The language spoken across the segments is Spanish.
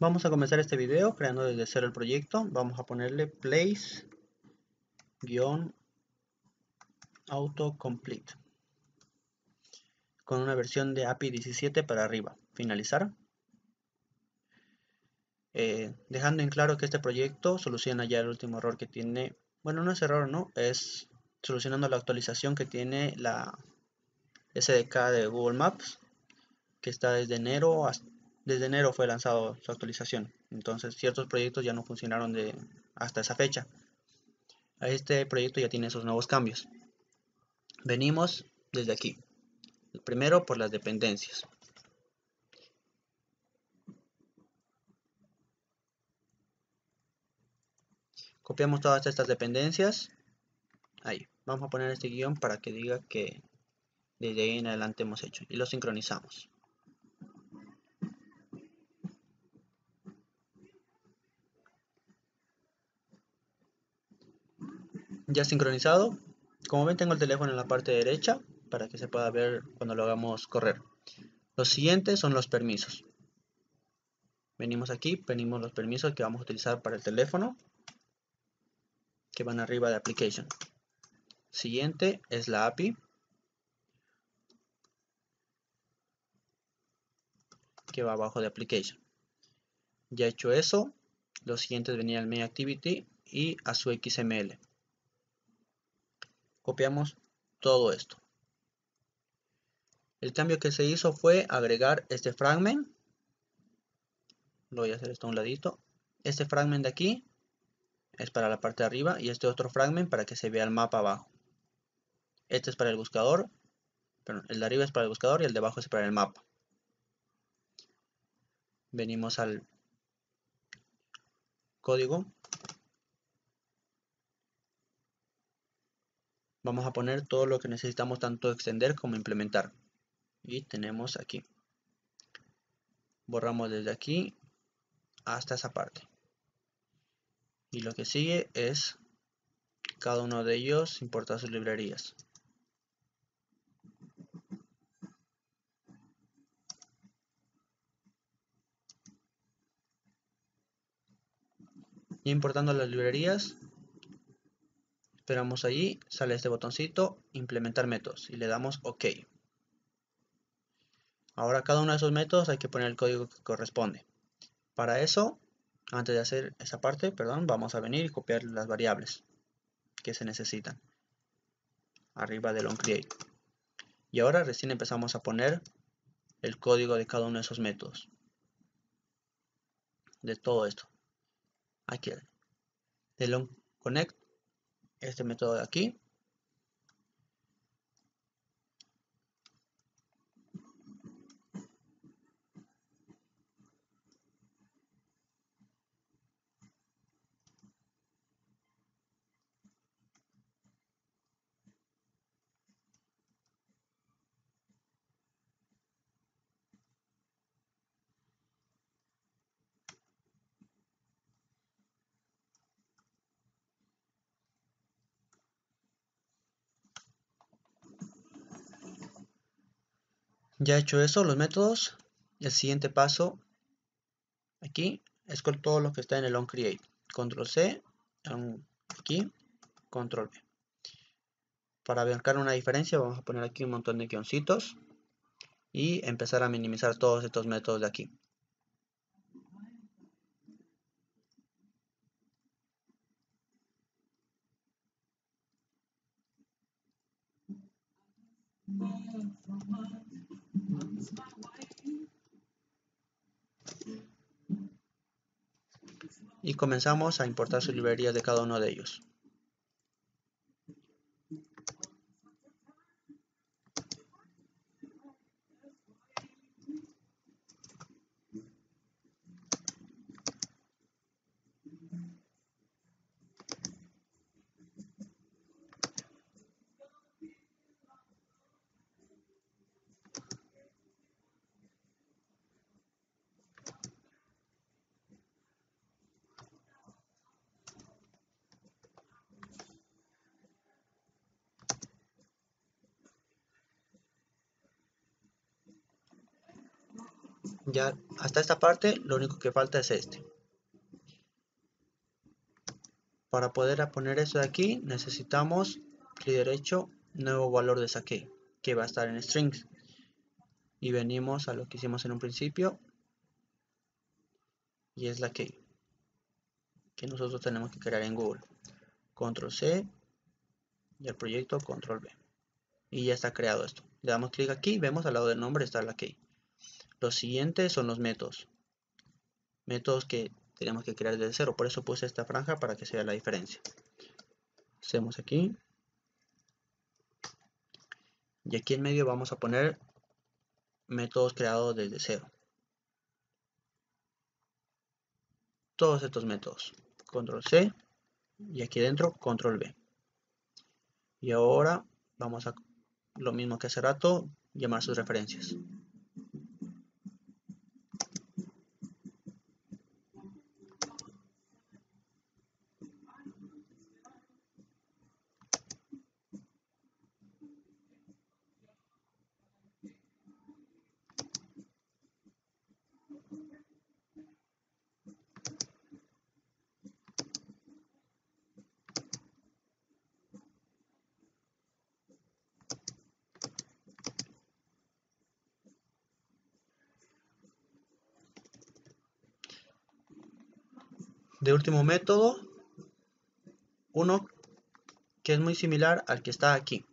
Vamos a comenzar este video creando desde cero el proyecto. Vamos a ponerle place guion autocomplete con una versión de API 17 para arriba. Finalizar. Eh, dejando en claro que este proyecto soluciona ya el último error que tiene, bueno no es error, no, es solucionando la actualización que tiene la SDK de Google Maps que está desde enero hasta desde enero fue lanzado su actualización. Entonces ciertos proyectos ya no funcionaron de hasta esa fecha. Este proyecto ya tiene esos nuevos cambios. Venimos desde aquí. Primero por las dependencias. Copiamos todas estas dependencias. Ahí. Vamos a poner este guion para que diga que desde ahí en adelante hemos hecho. Y lo sincronizamos. Ya sincronizado. Como ven tengo el teléfono en la parte derecha para que se pueda ver cuando lo hagamos correr. Los siguientes son los permisos. Venimos aquí, venimos los permisos que vamos a utilizar para el teléfono que van arriba de Application. Siguiente es la API. que va abajo de Application. Ya hecho eso, los siguientes venían al Main Activity y a su XML copiamos todo esto. El cambio que se hizo fue agregar este fragment. Lo voy a hacer esto a un ladito. Este fragment de aquí es para la parte de arriba y este otro fragment para que se vea el mapa abajo. Este es para el buscador, el de arriba es para el buscador y el de abajo es para el mapa. Venimos al código vamos a poner todo lo que necesitamos tanto extender como implementar. Y tenemos aquí. Borramos desde aquí hasta esa parte. Y lo que sigue es cada uno de ellos importar sus librerías. Y importando las librerías Esperamos allí, sale este botoncito, implementar métodos y le damos OK. Ahora cada uno de esos métodos hay que poner el código que corresponde. Para eso, antes de hacer esa parte, perdón, vamos a venir y copiar las variables que se necesitan. Arriba del onCreate. Y ahora recién empezamos a poner el código de cada uno de esos métodos. De todo esto. Aquí. Del onConnect este método de aquí Ya hecho eso, los métodos, el siguiente paso aquí es con todo lo que está en el onCreate. Control C, aquí, Control V. Para marcar una diferencia vamos a poner aquí un montón de guioncitos y empezar a minimizar todos estos métodos de aquí. Y comenzamos a importar su librería de cada uno de ellos. Ya hasta esta parte lo único que falta es este. Para poder poner eso de aquí necesitamos clic derecho, nuevo valor de saque, que va a estar en strings. Y venimos a lo que hicimos en un principio. Y es la key que nosotros tenemos que crear en Google. Control C y el proyecto Control V. Y ya está creado esto. Le damos clic aquí vemos al lado del nombre está la key. Los siguientes son los métodos. Métodos que tenemos que crear desde cero. Por eso puse esta franja para que se vea la diferencia. Hacemos aquí. Y aquí en medio vamos a poner métodos creados desde cero. Todos estos métodos. Control C. Y aquí dentro Control V. Y ahora vamos a lo mismo que hace rato, llamar sus referencias. De último método, uno que es muy similar al que está aquí.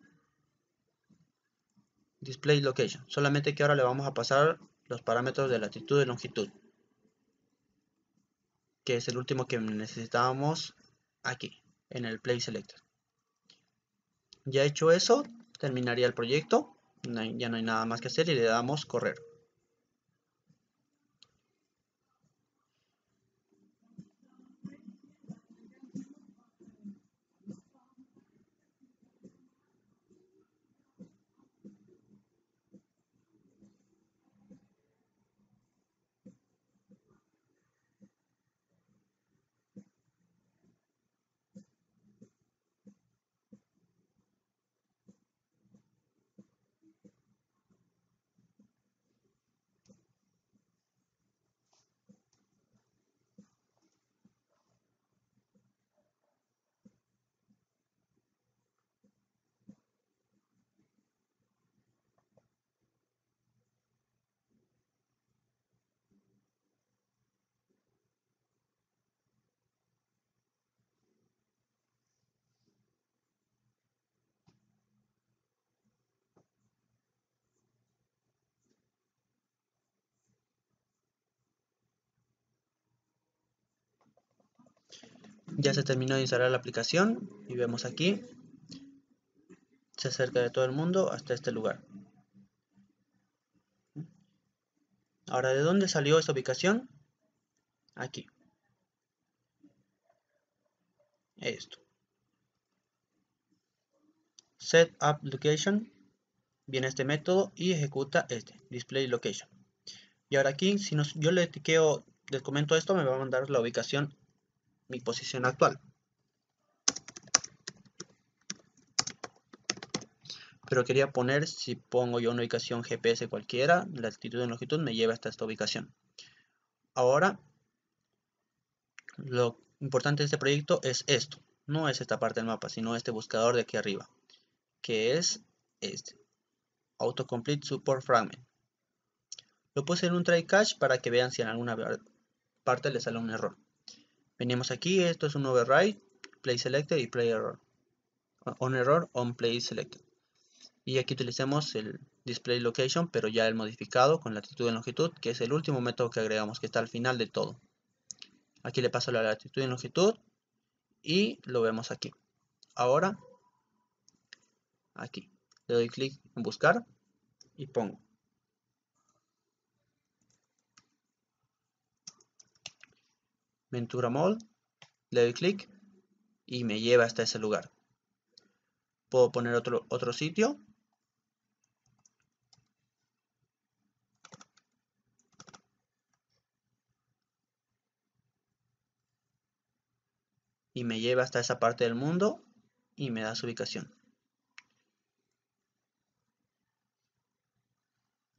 Display Location. Solamente que ahora le vamos a pasar los parámetros de latitud y longitud. Que es el último que necesitábamos aquí, en el Play Selector. Ya hecho eso, terminaría el proyecto. ya no hay nada más que hacer y le damos correr. Ya se terminó de instalar la aplicación y vemos aquí. Se acerca de todo el mundo hasta este lugar. Ahora, ¿de dónde salió esta ubicación? Aquí. Esto. Set up location. Viene este método y ejecuta este, display location. Y ahora aquí, si yo le etiqueo, les comento esto, me va a mandar la ubicación mi posición actual. Pero quería poner, si pongo yo una ubicación GPS cualquiera, la altitud y longitud me lleva hasta esta ubicación. Ahora, lo importante de este proyecto es esto. No es esta parte del mapa, sino este buscador de aquí arriba. Que es este. Autocomplete Support Fragment. Lo puse en un try catch para que vean si en alguna parte le sale un error. Venimos aquí, esto es un override, play selected y play error. On error, on play selected. Y aquí utilizamos el display location, pero ya el modificado con latitud y longitud, que es el último método que agregamos, que está al final de todo. Aquí le paso la latitud y longitud y lo vemos aquí. Ahora, aquí, le doy clic en buscar y pongo Ventura Mall, le doy clic y me lleva hasta ese lugar. Puedo poner otro, otro sitio. Y me lleva hasta esa parte del mundo y me da su ubicación.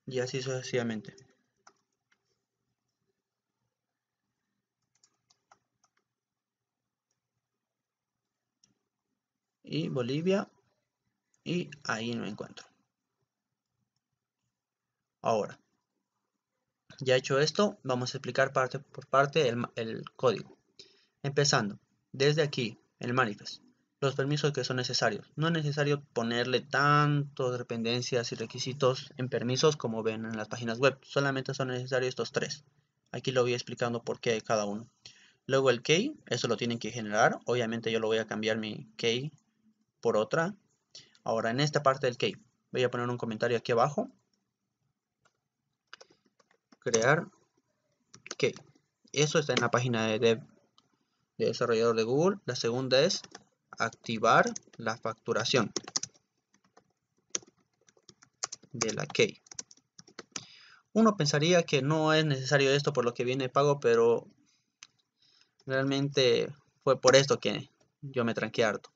Y así sucesivamente. Y Bolivia y ahí me encuentro. Ahora, ya hecho esto, vamos a explicar parte por parte el, código. Empezando, desde aquí, el manifest, los permisos que son necesarios. No es necesario ponerle tantos dependencias y requisitos en permisos como ven en las páginas web. Solamente son necesarios estos tres. Aquí lo voy explicando por qué cada uno. Luego el key, eso lo tienen que generar. Obviamente yo lo voy a cambiar mi key por otra. Ahora en esta parte del key, voy a poner un comentario aquí abajo. Crear key. Eso está en la página de dev de desarrollador de Google. La segunda es activar la facturación de la key. Uno pensaría que no es necesario esto por lo que viene pago, pero realmente fue por esto que yo me tranqué harto.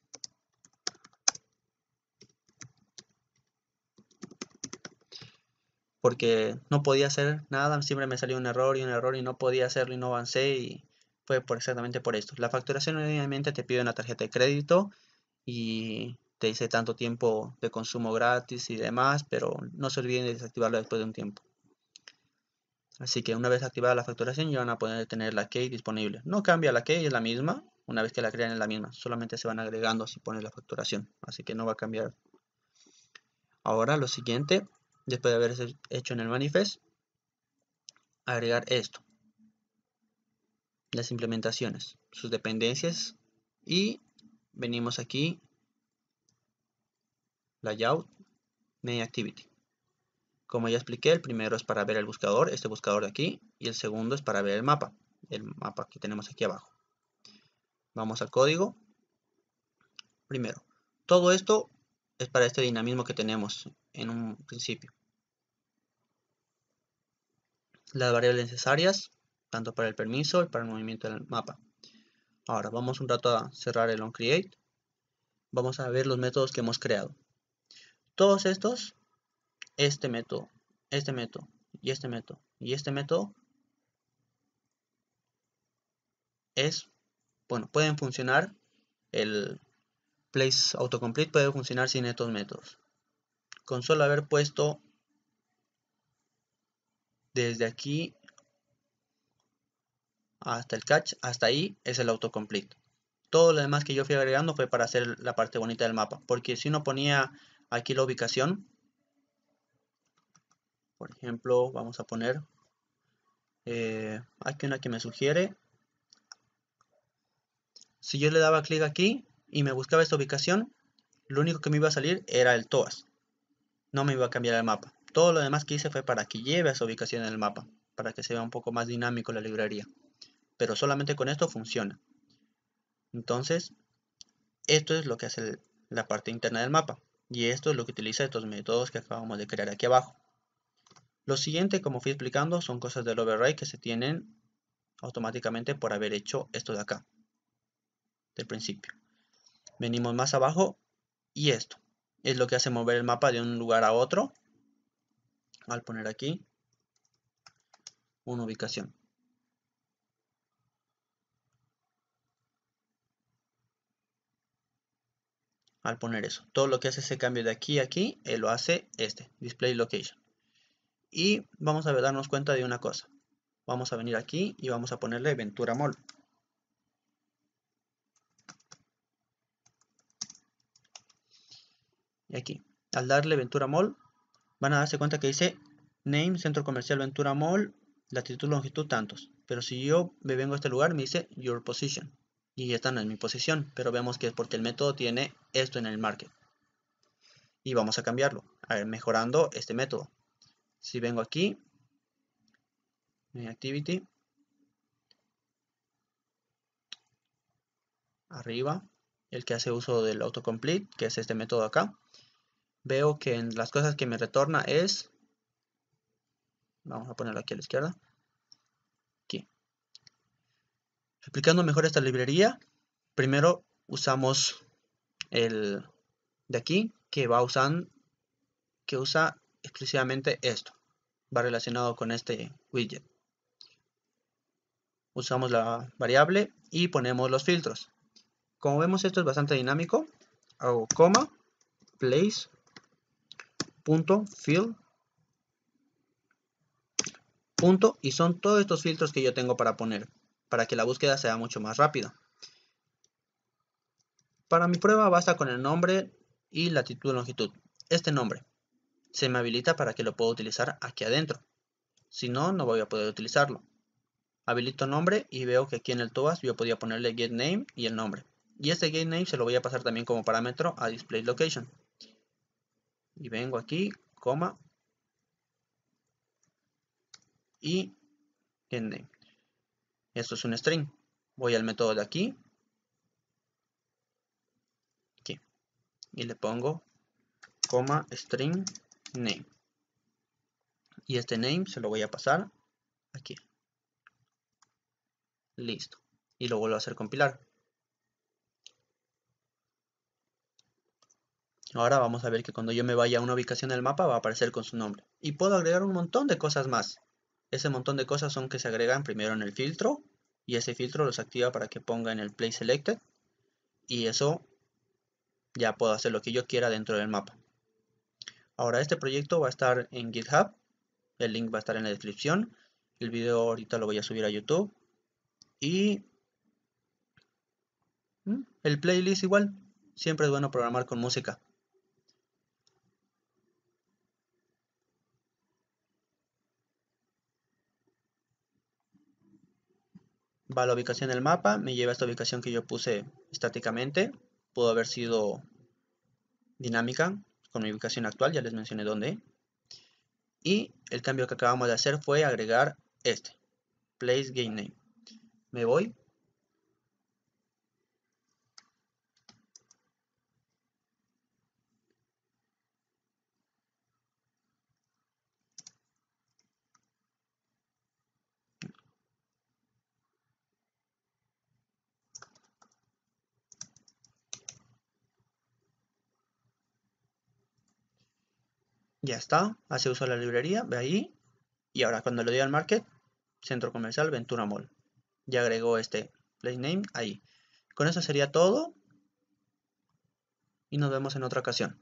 Porque no podía hacer nada, siempre me salió un error y un error y no podía hacerlo y no avancé y fue exactamente por esto. La facturación obviamente te pide una tarjeta de crédito y te dice tanto tiempo de consumo gratis y demás, pero no se olviden de desactivarlo después de un tiempo. Así que una vez activada la facturación ya van a poder tener la key disponible. No cambia la key, es la misma. Una vez que la crean es la misma. Solamente se van agregando si pones la facturación. Así que no va a cambiar. Ahora lo siguiente, después de haber hecho en el manifest, agregar esto las implementaciones, sus dependencias y venimos aquí layout main activity. Como ya expliqué, el primero es para ver el buscador, este buscador de aquí, y el segundo es para ver el mapa, el mapa que tenemos aquí abajo. Vamos al código. Primero, todo esto es para este dinamismo que tenemos en un principio. Las variables necesarias tanto para el permiso y para el movimiento del mapa. Ahora vamos un rato a cerrar el onCreate. Vamos a ver los métodos que hemos creado. Todos estos, este método, este método y este método y este método es, bueno, pueden funcionar, el place autocomplete puede funcionar sin estos métodos. Con solo haber puesto desde aquí hasta el catch, hasta ahí es el autocomplete. Todo lo demás que yo fui agregando fue para hacer la parte bonita del mapa. Porque si uno ponía aquí la ubicación, por ejemplo, vamos a poner eh, aquí una que me sugiere. Si yo le daba clic aquí y me buscaba esta ubicación, lo único que me iba a salir era el TOAS. No me iba a cambiar el mapa. Todo lo demás que hice fue para que lleve a esa ubicación en el mapa, para que se vea un poco más dinámico la librería pero solamente con esto funciona. Entonces, esto es lo que hace la parte interna del mapa. Y esto es lo que utiliza estos métodos que acabamos de crear aquí abajo. Lo siguiente, como fui explicando, son cosas del override que se tienen automáticamente por haber hecho esto de acá. Del principio. Venimos más abajo y esto. Es lo que hace mover el mapa de un lugar a otro. Al poner aquí una ubicación. al poner eso. Todo lo que hace ese cambio de aquí a aquí, lo hace este, display location. Y vamos a darnos cuenta de una cosa. Vamos a venir aquí y vamos a ponerle Ventura Mall. Y aquí, al darle Ventura Mall, van a darse cuenta que dice Name Centro Comercial Ventura Mall, latitud, longitud, tantos. Pero si yo me vengo a este lugar, me dice Your Position y esta no es mi posición, pero vemos que es porque el método tiene esto en el market. Y vamos a cambiarlo, a ver, mejorando este método. Si vengo aquí, en Activity, arriba, el que hace uso del autocomplete, que es este método acá, veo que en las cosas que me retorna es, vamos a ponerlo aquí a la izquierda, Explicando mejor esta librería, primero usamos el de aquí que va usando que usa exclusivamente esto. Va relacionado con este widget. Usamos la variable y ponemos los filtros. Como vemos esto es bastante dinámico. hago coma, place, punto, fill, punto, y son todos estos filtros que yo tengo para poner, para que la búsqueda sea mucho más rápida. Para mi prueba basta con el nombre y latitud y longitud. Este nombre se me habilita para que lo pueda utilizar aquí adentro. Si no, no voy a poder utilizarlo. Habilito nombre y veo que aquí en el TOAS yo podía ponerle getName y el nombre. Y este getName se lo voy a pasar también como parámetro a displayLocation. Y vengo aquí, coma, y getName. Esto es un string. Voy al método de aquí. Aquí. Y le pongo, coma, string name. Y este name se lo voy a pasar aquí. Listo. Y lo vuelvo a hacer compilar. Ahora vamos a ver que cuando yo me vaya a una ubicación del mapa va a aparecer con su nombre. Y puedo agregar un montón de cosas más. Ese montón de cosas son que se agregan primero en el filtro. Y ese filtro los activa para que ponga en el place selected. Y eso ya puedo hacer lo que yo quiera dentro del mapa. Ahora este proyecto va a estar en GitHub. El link va a estar en la descripción. El video ahorita lo voy a subir a YouTube. Y mm, el playlist igual. Siempre es bueno programar con música. Va a la ubicación del mapa, me lleva a esta ubicación que yo puse estáticamente. Pudo haber sido dinámica con mi ubicación actual, ya les mencioné dónde. Y el cambio que acabamos de hacer fue agregar este, place game name. Me voy. Ya está, hace uso de la librería, ve ahí. Y ahora cuando le doy al market, centro comercial Ventura Mall ya agregó este place name ahí. Con eso sería todo. Y nos vemos en otra ocasión.